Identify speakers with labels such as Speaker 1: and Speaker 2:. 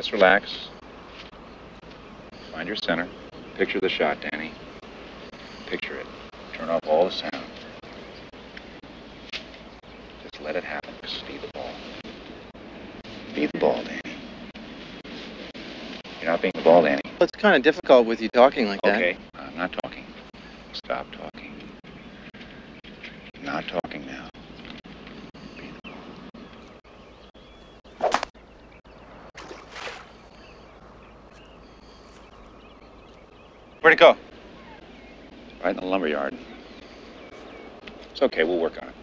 Speaker 1: Just relax. Find your center. Picture the shot, Danny. Picture it. Turn off all the sound. Just let it happen. Just be the ball. Be the ball, Danny. You're not being the ball, Danny.
Speaker 2: Well, it's kind of difficult with you talking like that.
Speaker 1: Okay, I'm not talking. Stop talking. I'm not talking Where'd it go? Right in the lumberyard. It's okay, we'll work on it.